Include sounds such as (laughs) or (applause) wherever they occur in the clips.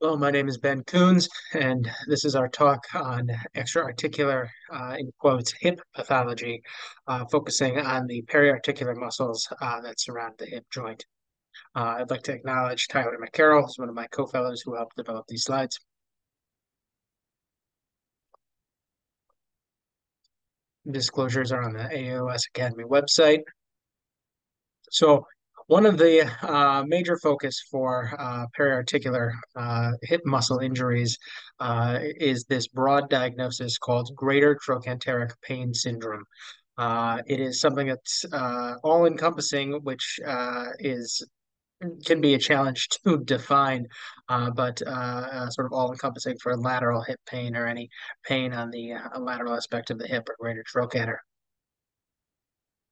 Hello, my name is Ben Kuhns, and this is our talk on extra-articular, uh, in quotes, hip pathology, uh, focusing on the periarticular muscles uh, that surround the hip joint. Uh, I'd like to acknowledge Tyler McCarroll, who's one of my co-fellows who helped develop these slides. Disclosures are on the AOS Academy website. So one of the uh, major focus for uh, periarticular uh, hip muscle injuries uh, is this broad diagnosis called greater trochanteric pain syndrome. Uh, it is something that's uh, all-encompassing, which is can be a challenge (laughs) to define, but sort of all-encompassing for lateral hip pain or any pain on the lateral aspect of the hip or greater trochanter.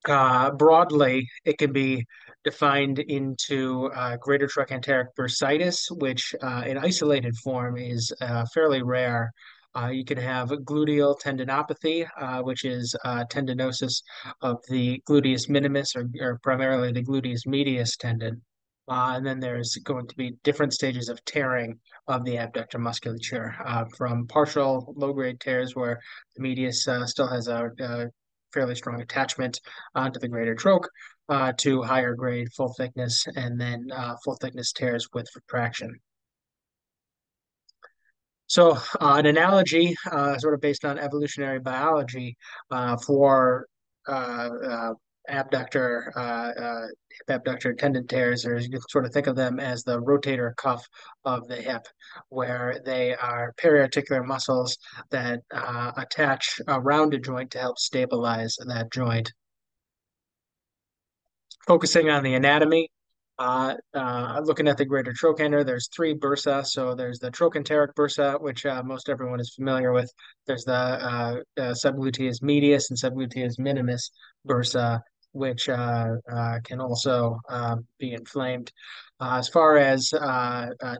Uh, broadly, it can be defined into uh, greater trochanteric bursitis, which uh, in isolated form is uh, fairly rare. Uh, you can have gluteal tendinopathy, uh, which is tendinosis of the gluteus minimus or, or primarily the gluteus medius tendon. and then there's going to be different stages of tearing of the abductor musculature from partial low-grade tears where the medius still has a, a fairly strong attachment uh, to the greater troch uh, to higher grade full thickness and then uh, full thickness tears with retraction. So uh, an analogy uh, sort of based on evolutionary biology uh, for abductor, uh, uh, hip abductor tendon tears, or you can sort of think of them as the rotator cuff of the hip, where they are periarticular muscles that uh, attach around a joint to help stabilize that joint. Focusing on the anatomy, uh, uh, looking at the greater trochanter, there's three bursa. So there's the trochanteric bursa, which uh, most everyone is familiar with. There's the uh, subgluteus medius and subgluteus minimus bursa, which uh, uh, can also uh, be inflamed. Uh, as far as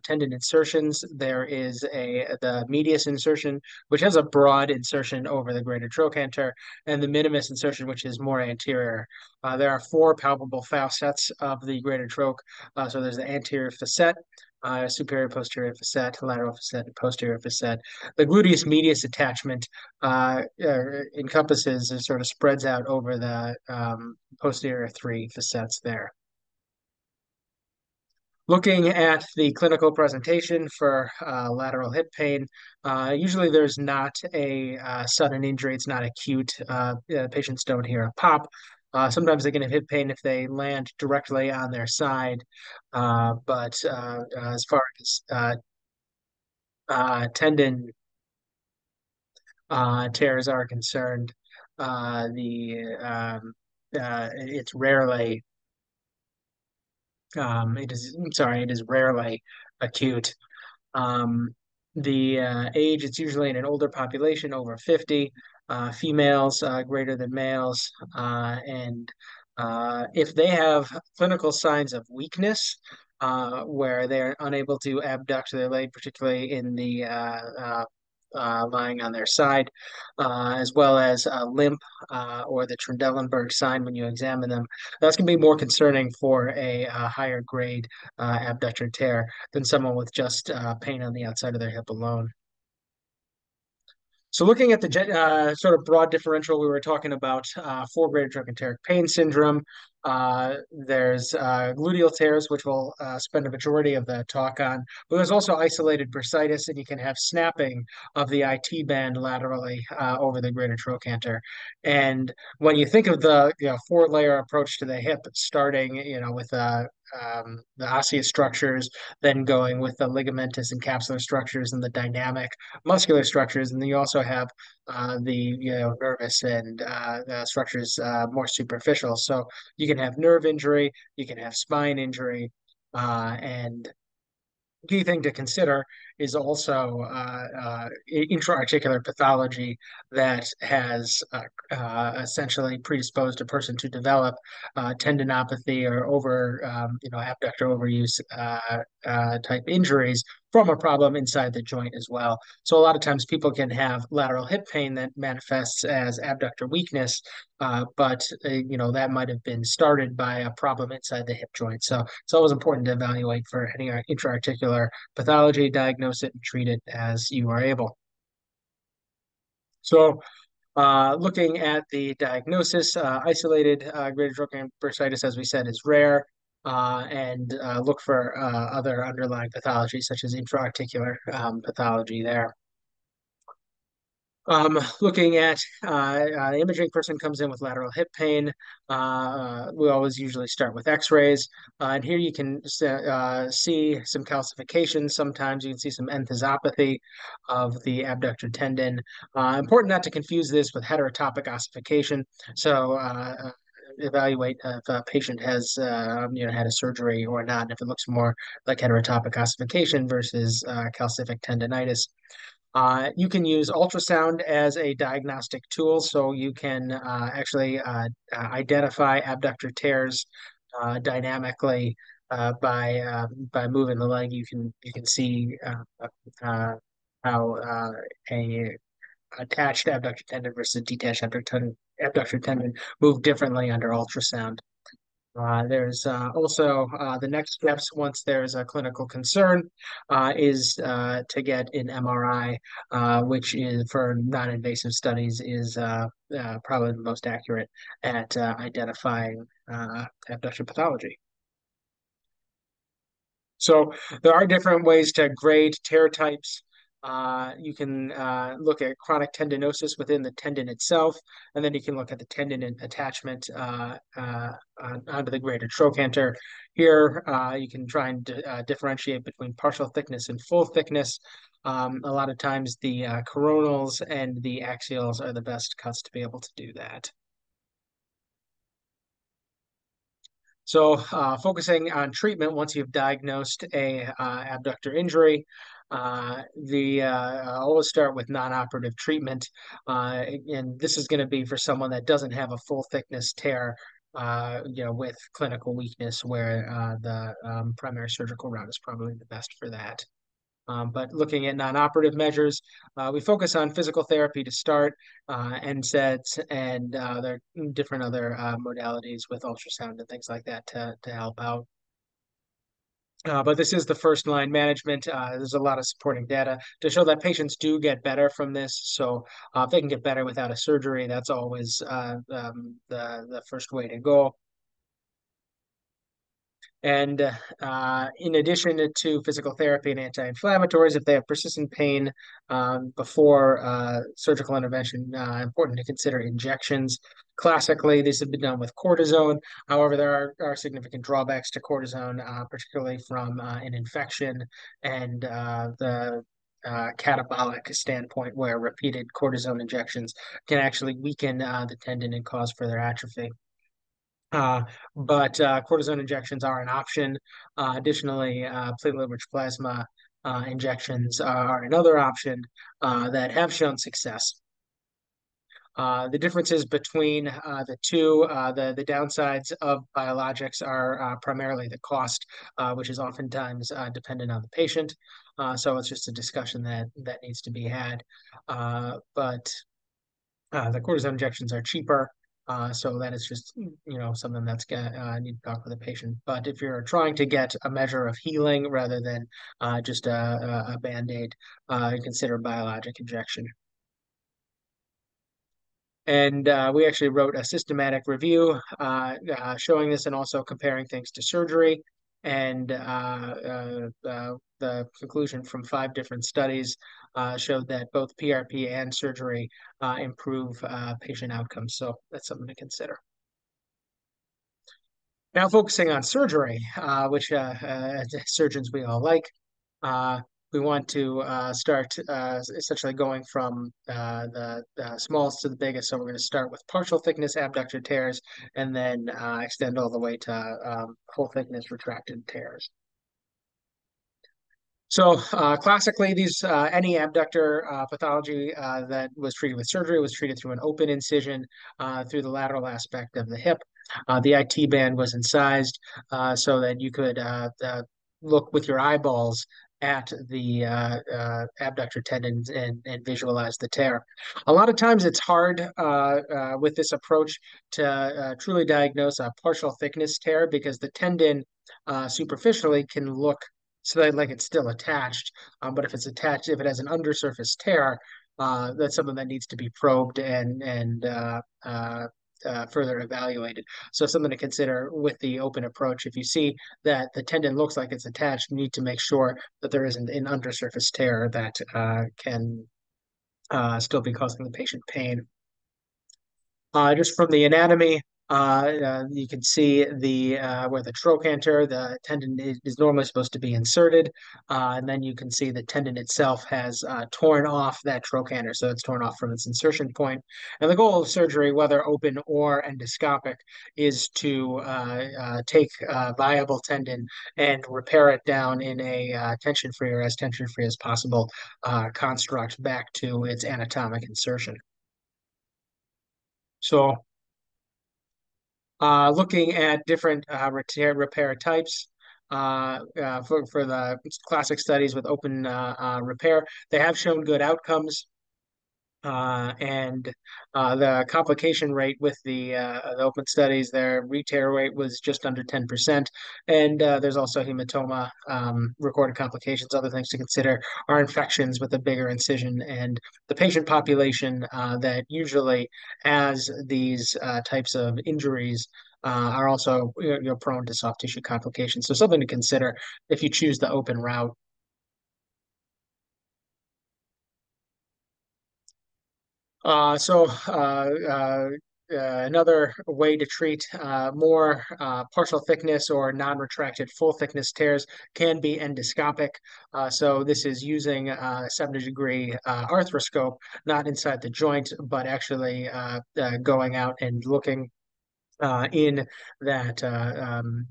tendon insertions, there is a the medius insertion, which has a broad insertion over the greater trochanter, and the minimus insertion, which is more anterior. there are four palpable facets of the greater troch. so there's the anterior facet, uh, superior posterior facet, lateral facet, posterior facet. The gluteus medius attachment uh, uh, encompasses and sort of spreads out over the um, posterior three facets there. Looking at the clinical presentation for uh, lateral hip pain, uh, usually there's not a uh, sudden injury. It's not acute. patients don't hear a pop. Uh, sometimes they can have hip pain if they land directly on their side, uh, but uh, as far as uh, uh, tendon uh, tears are concerned, the um, it's rarely um, it is I'm sorry, it is rarely acute. Um, the age, it's usually in an older population over 50 uh, females uh, greater than males, uh, and uh, if they have clinical signs of weakness, uh, where they're unable to abduct their leg, particularly in the uh, lying on their side, as well as a limp or the Trendelenburg sign when you examine them, that's going to be more concerning for a, a higher grade abductor tear than someone with just pain on the outside of their hip alone. So looking at the uh, sort of broad differential we were talking about uh, for greater trochanteric pain syndrome, uh, there's uh, gluteal tears, which we'll uh, spend a majority of the talk on, but there's also isolated bursitis, and you can have snapping of the IT band laterally uh, over the greater trochanter. And when you think of the you know, four-layer approach to the hip, starting you know with a um, the osseous structures, then going with the ligamentous and capsular structures and the dynamic muscular structures, and then you also have uh, the you know nervous and uh, structures uh, more superficial. So you can have nerve injury, you can have spine injury, uh, and key thing to consider is also uh, uh, intra-articular pathology that has uh, uh, essentially predisposed a person to develop uh, tendinopathy or over, um, you know, abductor overuse uh, type injuries from a problem inside the joint as well. So a lot of times people can have lateral hip pain that manifests as abductor weakness, uh, but uh, you know that might have been started by a problem inside the hip joint. So it's always important to evaluate for any intra-articular pathology, diagnose it, and treat it as you are able. So uh, looking at the diagnosis, uh, isolated uh, greater trochanteric bursitis, as we said, is rare uh, and uh, look for uh, other underlying pathologies such as intra-articular um, pathology there. Um, looking at uh, uh, imaging person comes in with lateral hip pain. Uh, we always usually start with x-rays. Uh, and here you can uh, see some calcification. Sometimes you can see some enthesopathy of the abductor tendon. Uh, important not to confuse this with heterotopic ossification. So evaluate if a patient has uh, you know had a surgery or not, and if it looks more like heterotopic ossification versus uh, calcific tendonitis. Uh, you can use ultrasound as a diagnostic tool, so you can uh, actually uh, uh, identify abductor tears dynamically by um, by moving the leg. You can you can see how a attached abductor tendon versus detached abductor abductor tendon move differently under ultrasound. Uh, there's uh, also uh, the next steps once there's a clinical concern uh, is uh, to get an MRI, uh, which is for non-invasive studies is probably the most accurate at identifying abduction pathology. So there are different ways to grade tear types. Uh, you can uh, look at chronic tendinosis within the tendon itself, and then you can look at the tendon attachment uh, uh onto the greater trochanter. Here, uh, you can try and differentiate between partial thickness and full thickness. Um, a lot of times, the coronals and the axials are the best cuts to be able to do that. So focusing on treatment once you've diagnosed a abductor injury, uh, the uh, I always start with non-operative treatment, uh, and this is going to be for someone that doesn't have a full thickness tear, uh, you know, with clinical weakness, where uh, the um, primary surgical route is probably the best for that. Um, but looking at non-operative measures, uh, we focus on physical therapy to start, uh, NSAIDs, and uh, there are different other uh, modalities with ultrasound and things like that to, to help out. Uh, but this is the first line management. Uh, there's a lot of supporting data to show that patients do get better from this. So uh, if they can get better without a surgery, that's always uh, um, the, the first way to go. And uh, in addition to physical therapy and anti-inflammatories, if they have persistent pain um, before uh, surgical intervention, important to consider injections. Classically, these have been done with cortisone. However, there are, are significant drawbacks to cortisone, uh, particularly from uh, an infection and uh, the uh, catabolic standpoint, where repeated cortisone injections can actually weaken uh, the tendon and cause further atrophy. Uh, but uh, cortisone injections are an option. Uh, additionally, uh, platelet-rich plasma injections are another option that have shown success. Uh, the differences between uh, the two, uh, the, the downsides of biologics are primarily the cost, which is oftentimes dependent on the patient. so it's just a discussion that, that needs to be had. but the cortisone injections are cheaper. Uh, so that is just, you know, something that's uh, need to talk with the patient. But if you're trying to get a measure of healing rather than uh, just a, a band-aid, uh, consider biologic injection. And uh, we actually wrote a systematic review uh, uh, showing this and also comparing things to surgery. And uh, uh, the conclusion from five different studies uh, showed that both PRP and surgery uh, improve uh, patient outcomes. So that's something to consider. Now focusing on surgery, uh, which uh, uh, surgeons we all like, we want to start essentially going from the, the, smallest to the biggest. So we're going to start with partial thickness abductor tears and then extend all the way to um, full thickness retracted tears. So uh, classically, these uh, any abductor uh, pathology uh, that was treated with surgery was treated through an open incision uh, through the lateral aspect of the hip. Uh, the IT band was incised so that you could look with your eyeballs at the uh, uh, abductor tendons and, and visualize the tear. A lot of times it's hard uh, uh with this approach to uh, truly diagnose a partial thickness tear because the tendon uh, superficially can look so like it's still attached. Um, but if it's attached, if it has an undersurface tear, that's something that needs to be probed and and uh, further evaluated. So something to consider with the open approach. If you see that the tendon looks like it's attached, you need to make sure that there isn't an undersurface tear that uh, can uh, still be causing the patient pain. Uh, just from the anatomy, uh, uh, you can see the uh, where the trochanter, the tendon is, normally supposed to be inserted, uh, and then you can see the tendon itself has torn off that trochanter, so it's torn off from its insertion point. And the goal of surgery, whether open or endoscopic, is to take viable tendon and repair it down in a tension-free or as tension-free as possible construct back to its anatomic insertion. So uh, looking at different uh, repair, repair types uh, uh, for, for the classic studies with open uh, uh, repair. They have shown good outcomes. Uh, and uh, the complication rate with the, uh, the open studies, their re-tear rate was just under 10%. And uh, there's also hematoma um, recorded complications. Other things to consider are infections with a bigger incision and the patient population uh, that usually has these uh, types of injuries are also you're prone to soft tissue complications. So something to consider if you choose the open route. Uh, so uh, uh, uh, another way to treat uh, more partial thickness or non-retracted full thickness tears can be endoscopic. Uh, so this is using a 70 degree uh, arthroscope, not inside the joint, but actually going out and looking uh, in that uh, um,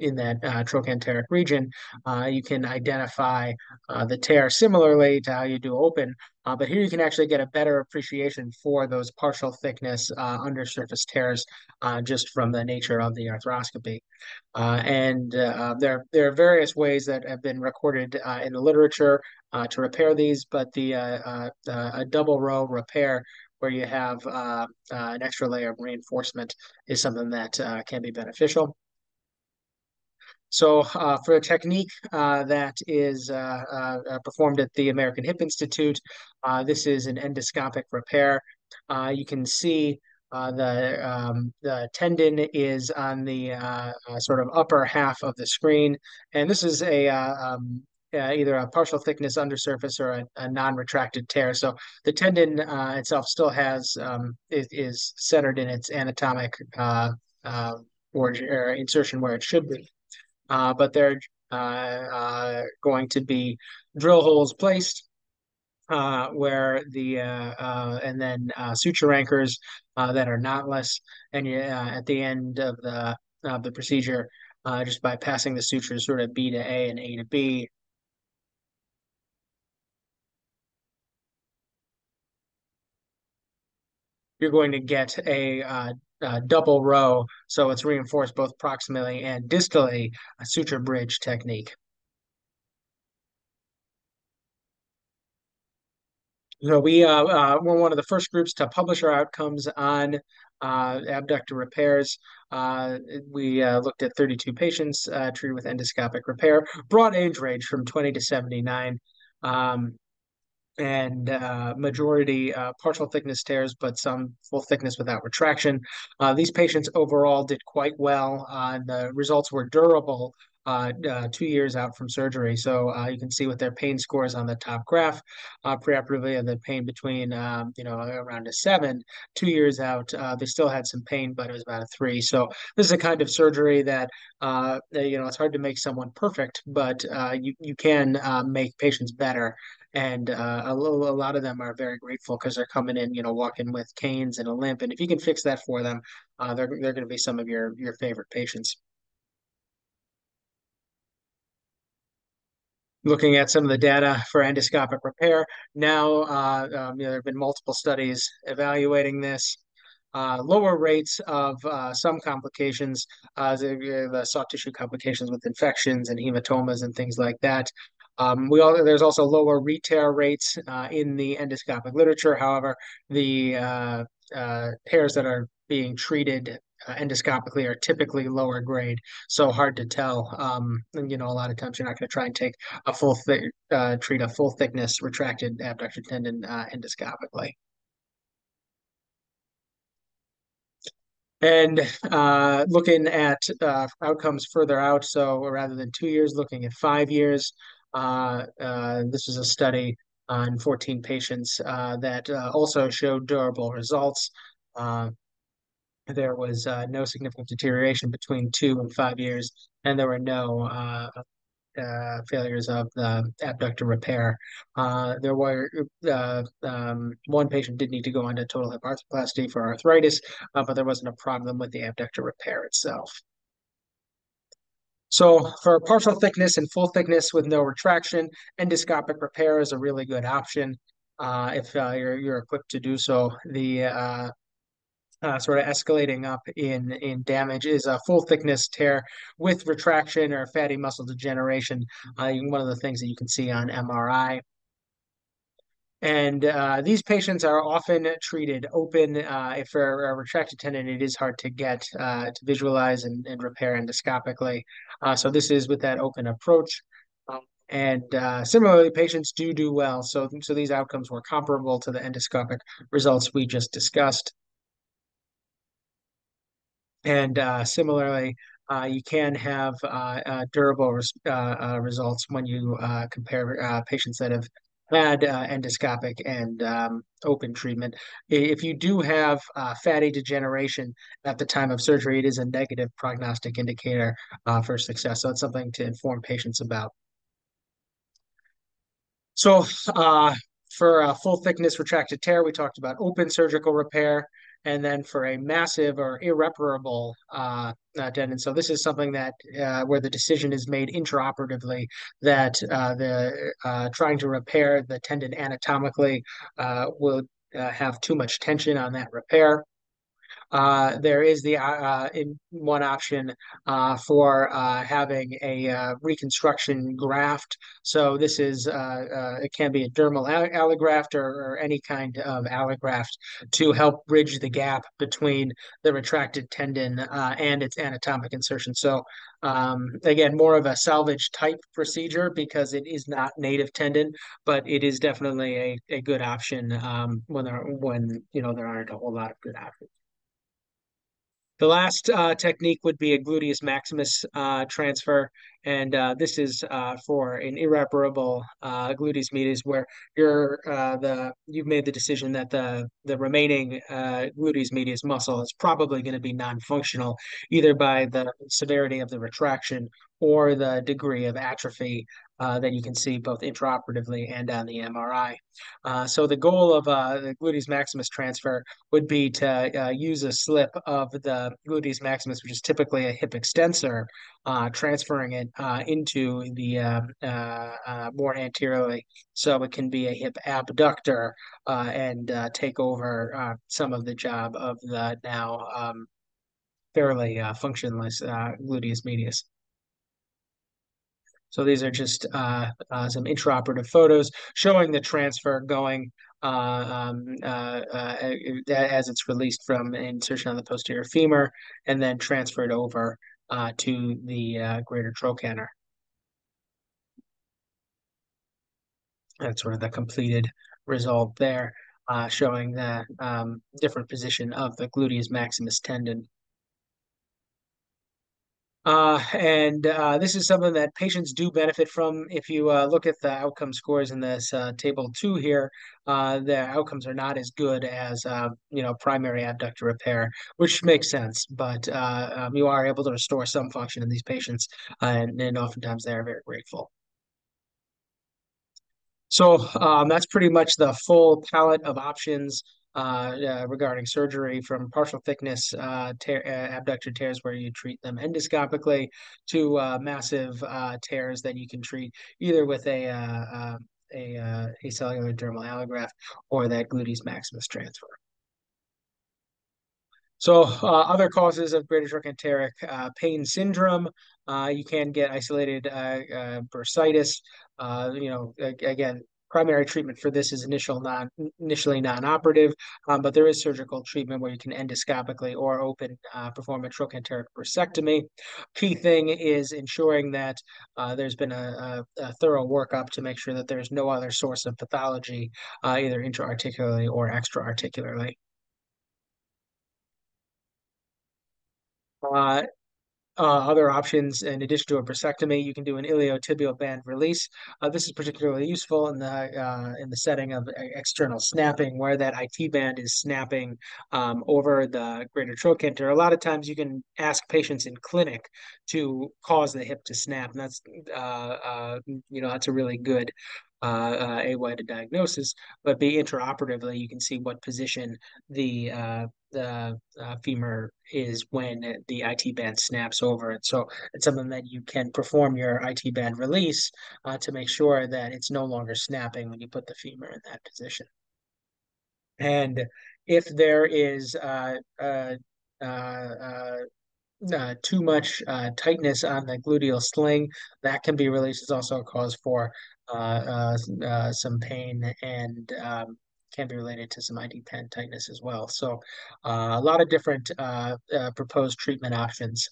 in that uh, trochanteric region, uh, you can identify uh, the tear similarly to how you do open. Uh, but here you can actually get a better appreciation for those partial thickness undersurface tears just from the nature of the arthroscopy. and there, there are various ways that have been recorded in the literature to repair these, but the a double row repair where you have uh, uh, an extra layer of reinforcement is something that uh, can be beneficial. So uh, for a technique uh, that is uh, performed at the American Hip Institute, this is an endoscopic repair. you can see the um, the tendon is on the sort of upper half of the screen, and this is a um, uh, either a partial thickness undersurface or a, a non-retracted tear. So the tendon uh, itself still has um, is, is, centered in its anatomic uh, uh origin, or insertion where it should be, uh, but they're uh, going to be drill holes placed uh, where the uh, uh, and then suture anchors that are knotless, and at the end of the of the procedure, just by passing the sutures sort of B to A and A to B, you're going to get a, uh, a double row, so it's reinforced both proximally and distally, a suture bridge technique. So we uh, uh, were one of the first groups to publish our outcomes on uh, abductor repairs. Uh, we uh, looked at 32 patients uh, treated with endoscopic repair, broad age range from 20 to 79. Um, and uh, majority uh, partial thickness tears, but some full thickness without retraction. Uh, these patients overall did quite well. Uh, the results were durable uh, uh, two years out from surgery. So you can see with their pain scores on the top graph, preoperatively the pain between um, you know around a seven. Two years out, they still had some pain, but it was about a three. So this is a kind of surgery that you know it's hard to make someone perfect, but you you can make patients better and uh, a, little, a lot of them are very grateful because they're coming in, you know, walking with canes and a limp, and if you can fix that for them, uh, they're they're going to be some of your your favorite patients. Looking at some of the data for endoscopic repair, now uh, um, you know, there have been multiple studies evaluating this. Uh, lower rates of uh, some complications, uh, the, the, soft tissue complications with infections and hematomas and things like that. Um, we all, there's also lower re-tear rates uh, in the endoscopic literature. However, the uh, uh, tears that are being treated uh, endoscopically are typically lower grade, so hard to tell. Um, and, you know, a lot of times you're not going to try and take a full thi- uh, treat a full thickness retracted abductor tendon uh, endoscopically. And uh, looking at uh, outcomes further out, so rather than two years, looking at five years, uh, uh this is a study on 14 patients uh, that uh, also showed durable results. There was no significant deterioration between two and five years, and there were no uh, failures of the abductor repair. Uh, there were uh, um, one patient did need to go on to total hip arthroplasty for arthritis, uh, but there wasn't a problem with the abductor repair itself. So for partial thickness and full thickness with no retraction, endoscopic repair is a really good option uh, if uh, you're, you're equipped to do so. The uh, sort of escalating up in in damage is a full thickness tear with retraction or fatty muscle degeneration. Uh, one of the things that you can see on MRI. And uh, these patients are often treated open. Uh, if for a retracted tendon, it is hard to get uh, to visualize and, and repair endoscopically. Uh, so this is with that open approach. Um, and uh, similarly, patients do do well. So, so these outcomes were comparable to the endoscopic results we just discussed. And uh, similarly, uh, you can have uh, uh durable res uh, uh, results when you compare patients that have had endoscopic and um, open treatment. If you do have fatty degeneration at the time of surgery, it is a negative prognostic indicator for success. So it's something to inform patients about. So for full thickness retracted tear, we talked about open surgical repair and then for a massive or irreparable uh, uh, tendon. So this is something that uh, where the decision is made intraoperatively that uh, the uh, trying to repair the tendon anatomically uh, will have too much tension on that repair. Uh, there is the uh, uh one option uh, for uh, having a uh, reconstruction graft. So this is it can be a dermal allograft or, or, any kind of allograft to help bridge the gap between the retracted tendon and its anatomic insertion. So um, again, more of a salvage type procedure because it is not native tendon, but it is definitely a, a good option um, when there when you know there aren't a whole lot of good options. The last uh, technique would be a gluteus maximus uh, transfer, and uh, this is uh, for an irreparable uh, gluteus medius, where you're uh, the you've made the decision that the the remaining gluteus medius muscle is probably going to be non-functional, either by the severity of the retraction or the degree of atrophy uh, that you can see both intraoperatively and on the MRI. Uh, so the goal of uh, the gluteus maximus transfer would be to uh, use a slip of the gluteus maximus, which is typically a hip extensor, uh, transferring it uh, into the um, more anteriorly, so it can be a hip abductor and take over some of the job of the now um, fairly functionless gluteus medius. So these are just uh, uh, some intraoperative photos showing the transfer going uh, um, uh, uh, as it's released from insertion on the posterior femur and then transferred over to the greater trochanter. That's sort of the completed result there, showing the um, different position of the gluteus maximus tendon. Uh, and uh, this is something that patients do benefit from. If you uh, look at the outcome scores in this uh, table two here, uh, the outcomes are not as good as uh, you know primary abductor repair, which makes sense. But um, you are able to restore some function in these patients, and, and oftentimes they are very grateful. So um, that's pretty much the full palette of options regarding surgery from partial thickness uh, tear, uh, abductor tears where you treat them endoscopically to uh, massive uh, tears that you can treat either with a a, acellular dermal allograft or that gluteus maximus transfer. So uh, other causes of greater trochanteric uh, pain syndrome Uh, you can get isolated uh, uh, bursitis. Uh, you know, again, primary treatment for this is initial non initially non-operative, um, but there is surgical treatment where you can endoscopically or open uh, perform a trochanteric bursectomy. Key thing is ensuring that uh, there's been a, a, a, thorough workup to make sure that there's no other source of pathology, uh, either intra-articularly or extra-articularly. Uh, uh, other options, in addition to a bursectomy, you can do an iliotibial band release. Uh, this is particularly useful in the uh, in the setting of external snapping, where that IT band is snapping um, over the greater trochanter. A lot of times, you can ask patients in clinic to cause the hip to snap, and that's uh, uh, you know that's a really good uh, uh, a diagnosis, but be intraoperatively, you can see what position the uh, the uh, femur is when the IT band snaps over it. So it's something that you can perform your IT band release uh, to make sure that it's no longer snapping when you put the femur in that position. And if there is uh, uh, uh, uh, too much uh, tightness on the gluteal sling, that can be released. It's also a cause for uh, uh, uh, some pain and um, can be related to some IT band tightness as well. So a lot of different proposed treatment options.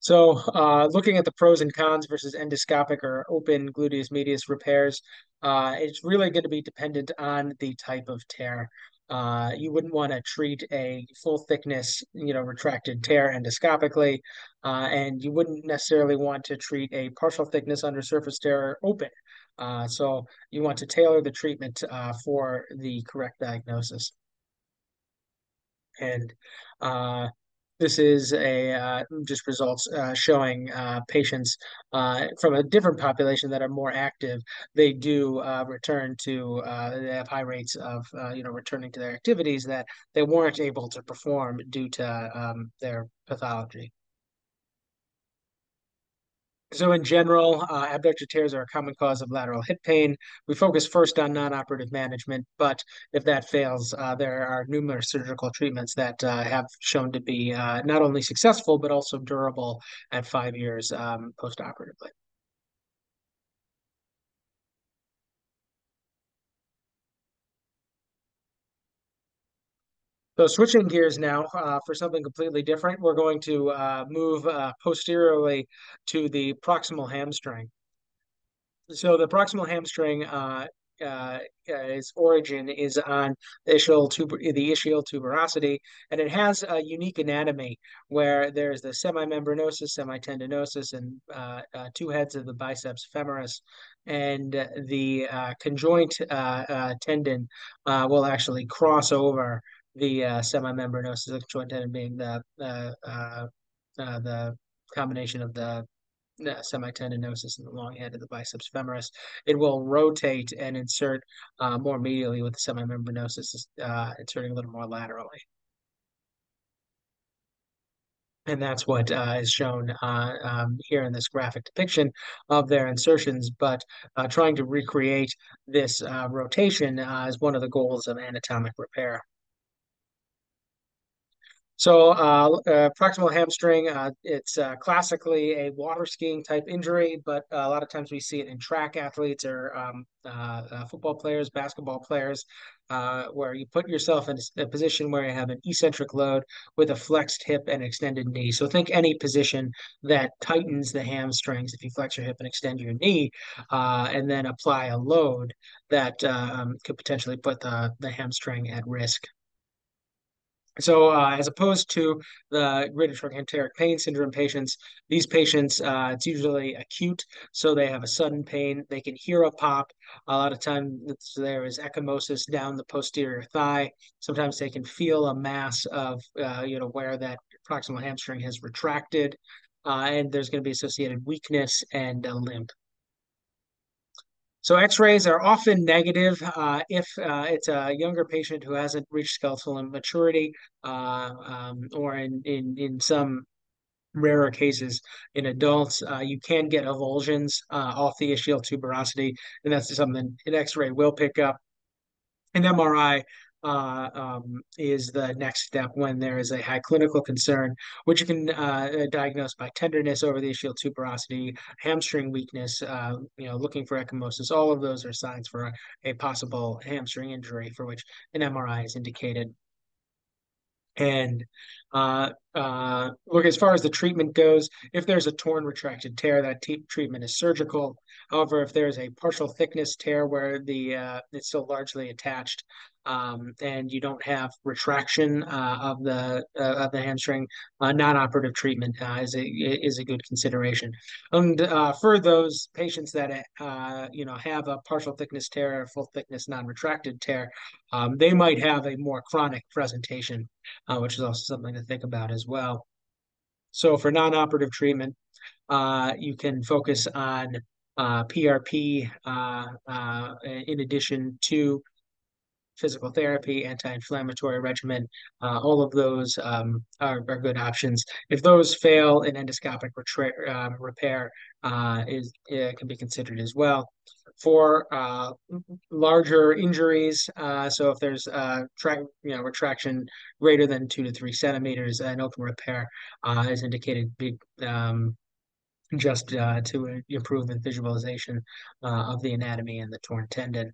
So, uh, looking at the pros and cons versus endoscopic or open gluteus medius repairs, uh, it's really going to be dependent on the type of tear. Uh, you wouldn't want to treat a full thickness, you know, retracted tear endoscopically, uh, and you wouldn't necessarily want to treat a partial thickness undersurface tear open. Uh, so you want to tailor the treatment uh, for the correct diagnosis. And this is a uh, just results uh, showing uh, patients uh, from a different population that are more active. They do uh, return to uh, they have high rates of you know returning to their activities that they weren't able to perform due to um, their pathology. So in general, uh, abductor tears are a common cause of lateral hip pain. We focus first on non-operative management, but if that fails, uh, there are numerous surgical treatments that uh, have shown to be uh, not only successful, but also durable at five years um, post-operatively. So switching gears now uh, for something completely different, we're going to uh, move uh, posteriorly to the proximal hamstring. So the proximal hamstring, uh, uh, its origin is on the ischial, tuber the ischial tuberosity, and it has a unique anatomy where there's the semimembranosus, semitendinosus, and uh, two heads of the biceps femoris, and the conjoint tendon will actually cross over the uh, semimembranosus joint tendon being the uh, uh, the combination of the semitendinosus and the long head of the biceps femoris. It will rotate and insert uh, more medially with the semimembranosus, inserting a little more laterally. And that's what uh, is shown uh, um, here in this graphic depiction of their insertions. But uh, trying to recreate this rotation is one of the goals of anatomic repair. So uh, uh, proximal hamstring, uh, it's uh, classically a water skiing type injury, but a lot of times we see it in track athletes or um, uh, uh, football players, basketball players, where you put yourself in a position where you have an eccentric load with a flexed hip and extended knee. So think any position that tightens the hamstrings if you flex your hip and extend your knee, and then apply a load that um, could potentially put the, the hamstring at risk. So, uh, as opposed to the greater trochanteric pain syndrome patients, these patients, uh, it's usually acute, so they have a sudden pain. They can hear a pop. A lot of times there is ecchymosis down the posterior thigh. Sometimes they can feel a mass of, uh, you know, where that proximal hamstring has retracted, uh, and there's going to be associated weakness and a limp. So x-rays are often negative uh, if uh, it's a younger patient who hasn't reached skeletal maturity uh, um, or in, in, in some rarer cases in adults, uh, you can get avulsions uh, off the ischial tuberosity, and that's something an x-ray will pick up. An MRI uh, um, is the next step when there is a high clinical concern, which you can uh, diagnose by tenderness over the ischial tuberosity, hamstring weakness, uh, you know, looking for ecchymosis. All of those are signs for a, a possible hamstring injury for which an MRI is indicated. And uh, uh, look, as far as the treatment goes, if there's a torn retracted tear, that treatment is surgical. However, if there's a partial thickness tear where the uh, it's still largely attached, um, and you don't have retraction uh, of the uh, of the hamstring, uh, non-operative treatment uh, is a is a good consideration. And uh, for those patients that uh, you know have a partial thickness tear or full thickness non-retracted tear, um, they might have a more chronic presentation, which is also something to think about as well. So for non-operative treatment, you can focus on PRP in addition to physical therapy, anti-inflammatory regimen, uh, all of those um, are, are, good options. If those fail, an endoscopic uh, repair uh, is uh, can be considered as well. For uh, larger injuries, uh, so if there's tra- you know retraction greater than two to three centimeters, an open repair is indicated. Um, just to improve the visualization of the anatomy and the torn tendon.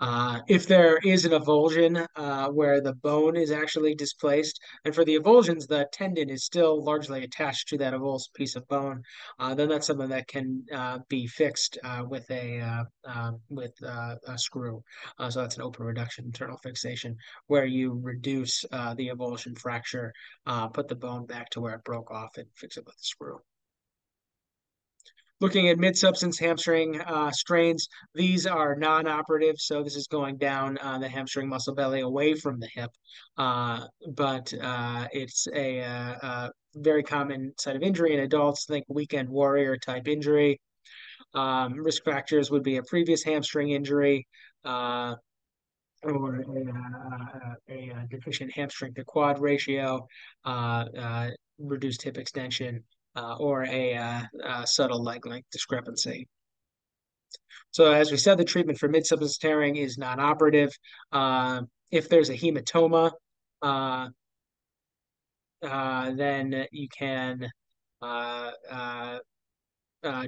Uh, if there is an avulsion uh, where the bone is actually displaced, and for the avulsions, the tendon is still largely attached to that avulsed piece of bone, uh, then that's something that can uh, be fixed uh, with a um, with a screw. so that's an open reduction internal fixation, where you reduce the avulsion fracture, put the bone back to where it broke off, and fix it with a screw. Looking at mid-substance hamstring uh, strains, these are non-operative, so this is going down uh, the hamstring muscle belly away from the hip, uh, but uh, it's a, a, uh, a, very common site of injury in adults. Think weekend warrior type injury. Um, risk factors would be a previous hamstring injury, uh, or a, a, a, deficient hamstring to quad ratio, uh, uh, reduced hip extension, uh, or a, uh, a, subtle leg length discrepancy. So as we said, the treatment for mid-substance tearing is non-operative. Uh, if there's a hematoma, uh, uh, then you can uh,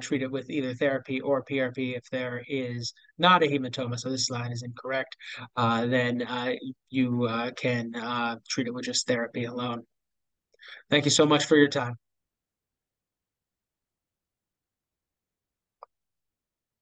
treat it with either therapy or PRP. If there is not a hematoma, so this slide is incorrect, then you can treat it with just therapy alone. Thank you so much for your time.